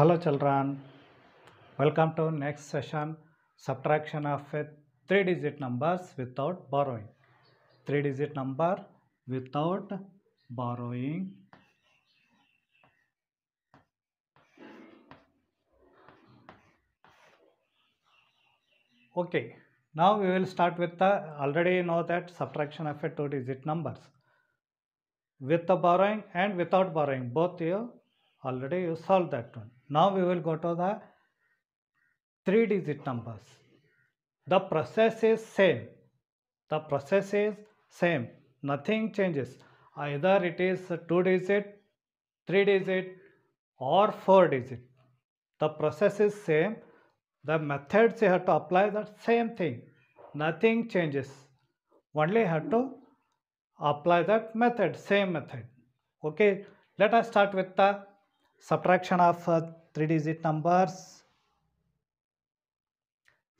Hello children, welcome to next session subtraction of a 3 digit numbers without borrowing. 3 digit number without borrowing. Okay, now we will start with the already know that subtraction of a 2 digit numbers. With the borrowing and without borrowing both you already you solved that one. Now we will go to the 3 digit numbers. The process is same. The process is same. Nothing changes. Either it is 2 digit, 3 digit or 4 digit. The process is same. The methods you have to apply the same thing. Nothing changes. Only have to apply that method, same method. Okay, let us start with the subtraction of uh, three digit numbers.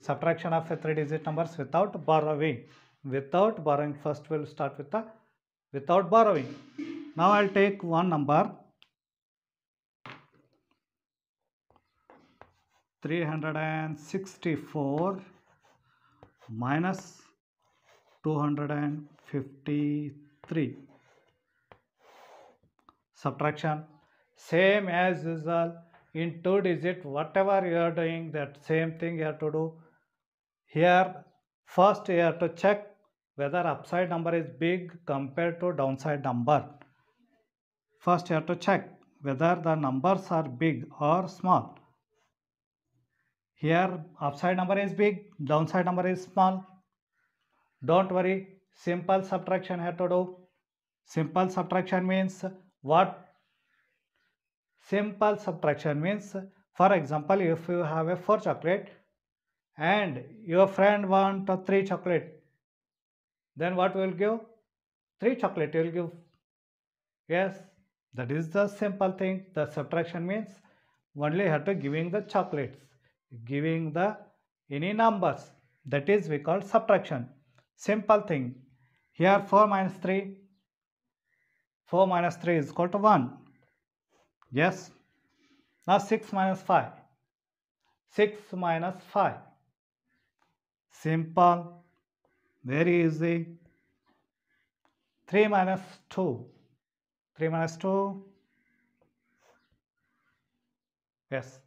Subtraction of three digit numbers without borrowing. Without borrowing, first we'll start with the without borrowing. Now I'll take one number 364 minus 253 subtraction same as usual in two digit whatever you are doing that same thing you have to do. Here first you have to check whether upside number is big compared to downside number. First you have to check whether the numbers are big or small. Here upside number is big downside number is small. Don't worry simple subtraction have to do. Simple subtraction means what simple subtraction means for example if you have a four chocolate and your friend want a three chocolate then what will give? Three chocolate will give. Yes that is the simple thing. The subtraction means only have to giving the chocolates giving the any numbers. That is we call subtraction. Simple thing. Here 4 minus 3 4 minus 3 is equal to 1 yes? Now 6 minus 5 6 minus 5 simple. Very easy. 3 minus 2 3 minus 2 yes.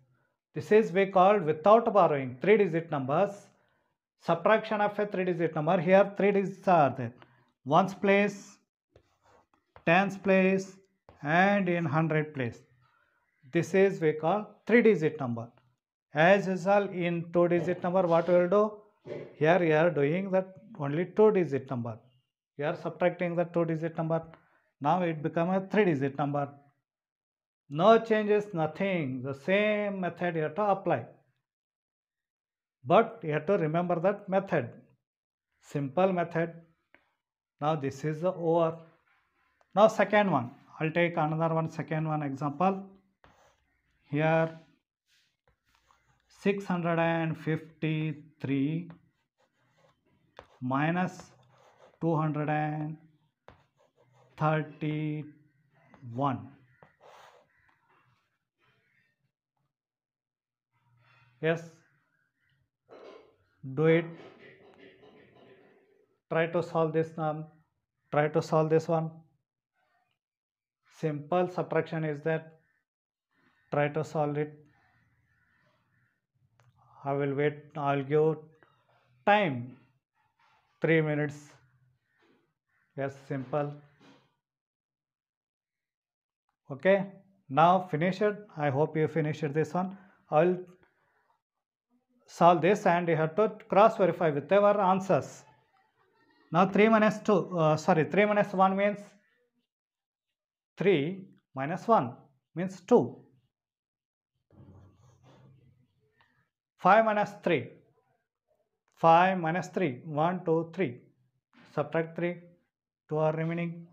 This is we called without borrowing three digit numbers. Subtraction of a three digit number. Here three digits are there. Ones place tens place and in hundred place this is we call three digit number. As usual in two digit number what we will do? Here you are doing that only two digit number. You are subtracting the two digit number. Now it become a three digit number. No changes nothing. The same method you have to apply. But you have to remember that method. Simple method. Now this is the over now second one. I'll take another one second one example here. 653 minus 231 yes. Do it. Try to solve this now try to solve this one. Simple subtraction is that try to solve it i will wait. I'll give time. 3 minutes. Yes simple. Okay. Now finish it. I hope you finished this one. I'll solve this and you have to cross verify with our answers. Now 3 minus 2, uh, sorry 3 minus 1 means 3 minus 1 means 2. 5 minus 3, 5 minus 3, 1, 2, 3. Subtract 3, 2 are remaining.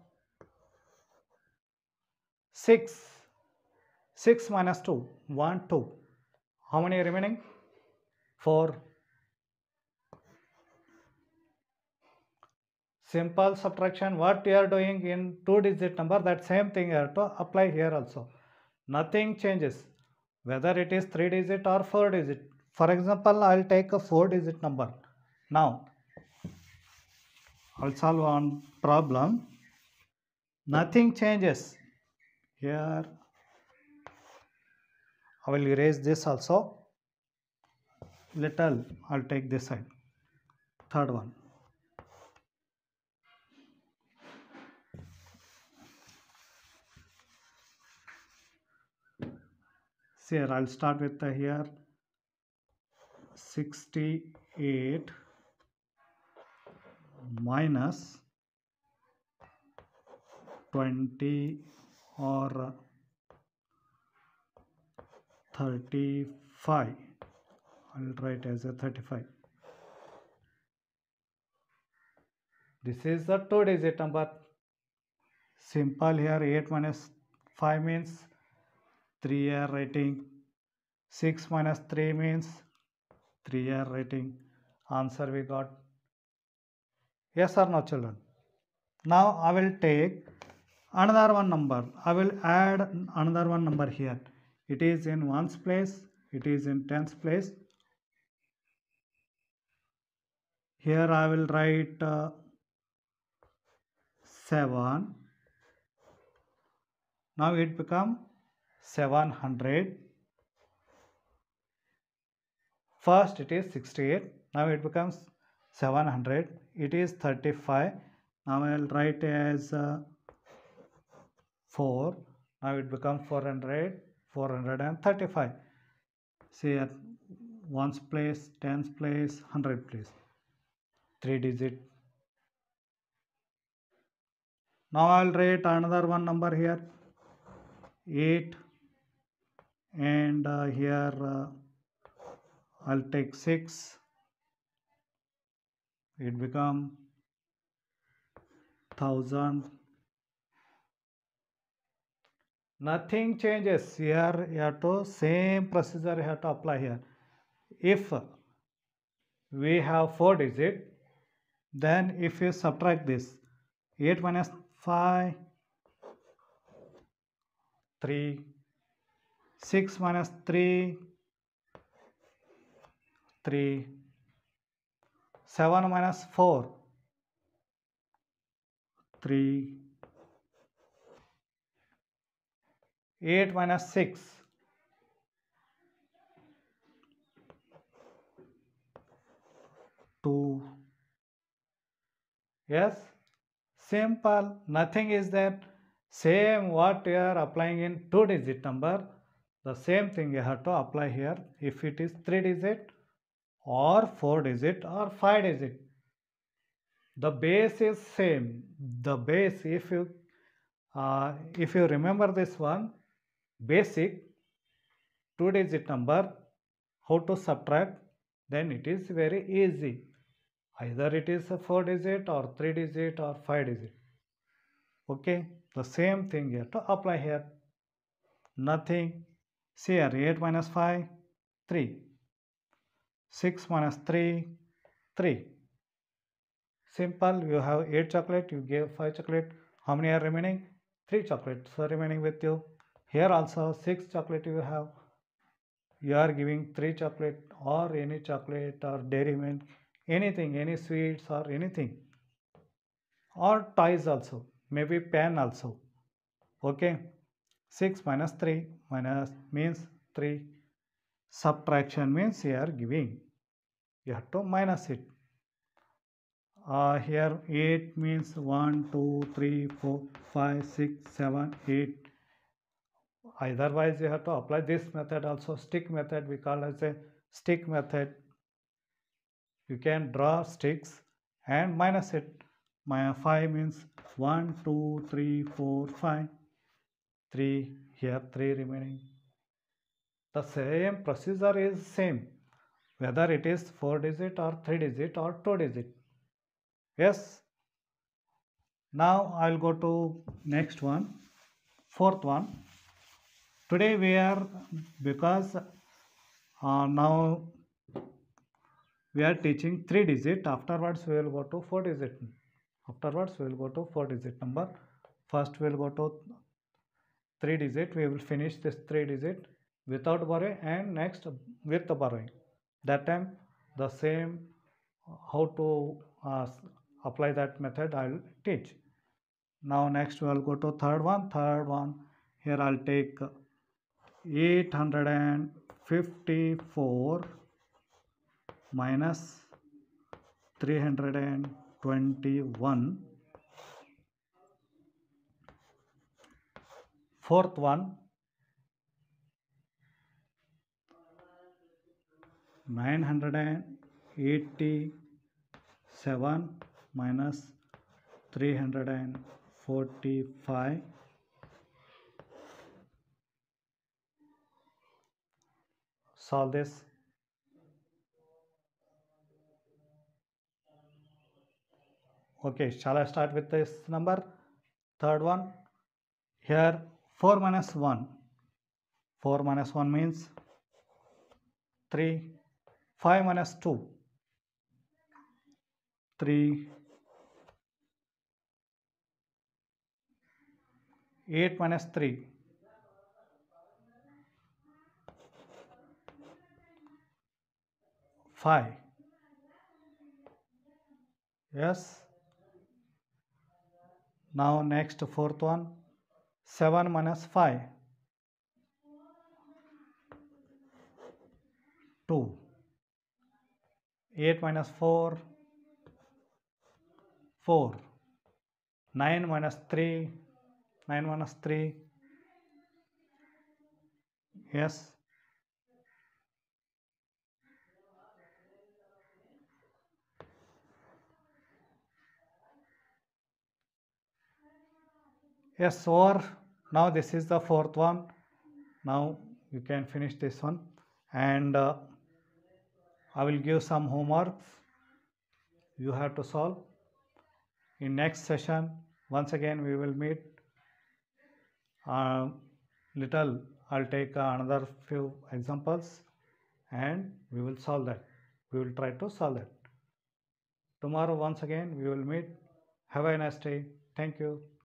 6, 6 minus 2, 1, 2. How many remaining? 4 simple subtraction what you are doing in two digit number that same thing you have to apply here also nothing changes whether it is 3 digit or 4 digit. For example, I'll take a 4 digit number. Now, I'll solve one problem. Nothing changes. Here, I will erase this also. Little, I'll take this side. Third one. Here, I'll start with the here 68 minus 20 or 35 I'll write as a 35 this is the two digit number. Simple here. 8 minus 5 means 3 are writing. 6 minus 3 means 3 are rating answer we got. Yes or no children? Now i will take another one number. I will add another one number here. It is in ones place. It is in tens place. Here i will write uh, 7 now it become 700 first it is 68 now it becomes 700 it is 35 now i will write as uh, 4 now it becomes 400 435 see at ones place tens place hundred place. Three digit. Now i'll write another one number here. 8 and uh, here uh, I'll take 6 it become 1000 nothing changes here. You have to same procedure you have to apply here. If we have 4 digit then if you subtract this 8 minus 5 3 6 minus 3 3 7 minus 4 3 8 minus 6 2 yes? Simple. Nothing is that. Same what you are applying in two digit number. The same thing you have to apply here if it is three digit or four digit or five digit. The base is same. The base if you uh, if you remember this one basic two digit number how to subtract then it is very easy. Either it is a four digit or three digit or five digit. Okay? The same thing here to apply here. Nothing. See here 8 minus 5 3 6 minus 3 3 simple. You have 8 chocolate. You gave 5 chocolate. How many are remaining? 3 chocolates are remaining with you. Here also 6 chocolate you have. You are giving 3 chocolate or any chocolate or dairy milk anything any sweets or anything. Or toys also maybe pen also. Okay. 6 minus 3 minus means 3 subtraction means you are giving. You have to minus it. Uh, here 8 means 1 2 3 4 5 6 7 8 otherwise you have to apply this method also stick method we call as a stick method. You can draw sticks and minus it. My 5 means 1 2 3 4 5 3 here 3 remaining the same procedure is same whether it is 4 digit or 3 digit or 2 digit. Yes. Now i'll go to next one fourth one. Today we are because uh, now we are teaching 3 digit afterwards we will go to 4 digit. Afterwards we will go to 4 digit number. First we will go to 3 digit we will finish this 3 digit without borrowing and next with the borrowing that time the same uh, how to uh, apply that method i'll teach. Now next we'll go to third one. Third one here i'll take 854 minus 321 fourth one 987 minus 345 solve this okay shall i start with this number third one here 4 minus 1 4 minus 1 means 3 5 minus 2 3 8 minus 3 5 yes. Now next fourth one 7 minus 5 2 8 minus 4 4 9 minus 3 9 minus 3 yes. Yes or now this is the fourth one. Now you can finish this one. And uh, I will give some homeworks you have to solve. In next session once again we will meet. Uh, little I'll take uh, another few examples and we will solve that. We will try to solve that. Tomorrow once again we will meet. Have a nice day. Thank you